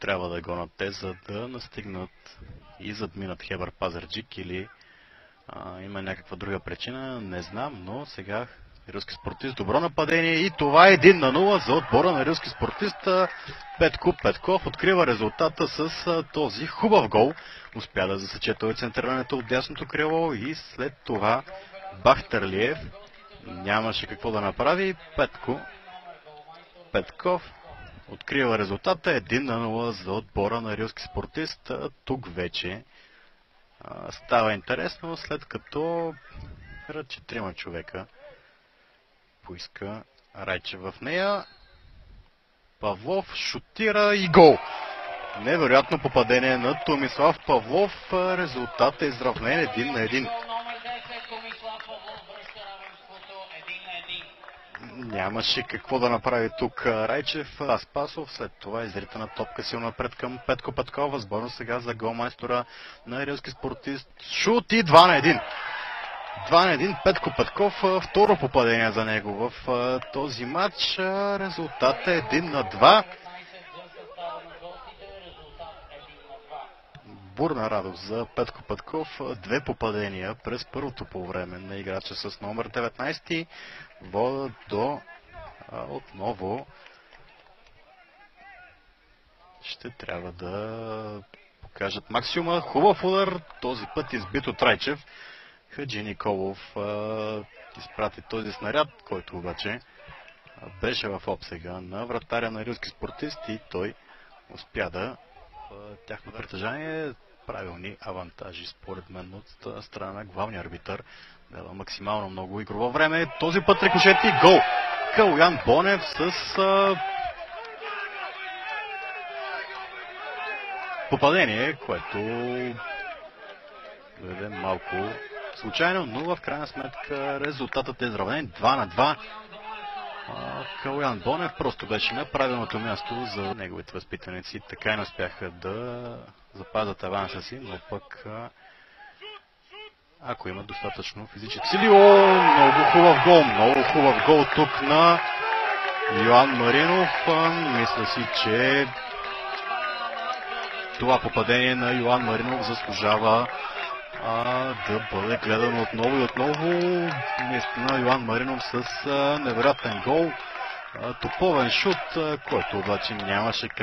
трябва да гонят те, за да настигнат и задминат Хебър Пазарджик или а, има някаква друга причина, не знам, но сега Рилски спортист, добро нападение и това е 1 на 0 за отбора на Рилски спортист. Петко Петков открива резултата с този хубав гол. Успя да засече той центрирането от дясното крило и след това Бахтерлиев нямаше какво да направи. Петко Петков открива резултата 1 на 0 за отбора на Рилски спортист. Тук вече става интересно, след като че трима човека поиска Райче в нея. Павлов шутира и гол. Невероятно попадение на Томислав Павлов. Резултат е изравнен един на един. Нямаше какво да направи тук Райчев. Аспасов след това изритана топка силно напред към Петко Петков. Възможно сега за голмайстора на рилски спортист. Шут и 2 на 1. 2 на 1 Петко Петков. Второ попадение за него в този матч. Резултат е 1 на 2. Бурна радост за Петко Петков. Две попадения през първото по време на играча с номер 19 водят до а, отново ще трябва да покажат максимума. Хубав удар, този път избит от Райчев. Хаджи Николов а, изпрати този снаряд, който обаче беше в обсега на вратаря на рилски спортист и той успя да тяхно притежание правилни авантажи, според мен, от страна на главния арбитър. Дава максимално много игрово време. Този път рикошет и гол. Калуян Бонев с а... попадение, което доведе малко случайно, но в крайна сметка резултатът е изравнен 2 на 2. Калуян Бонев просто беше на правилното място за неговите възпитаници. Така и не успяха да запазят аванса си, но пък ако имат достатъчно физически сили. О, много хубав гол, много хубав гол тук на Йоан Маринов. Мисля си, че това попадение на Йоан Маринов заслужава а, да бъде гледан отново и отново. Наистина Йоан Маринов с а, невероятен гол. Топовен шут, който обаче нямаше как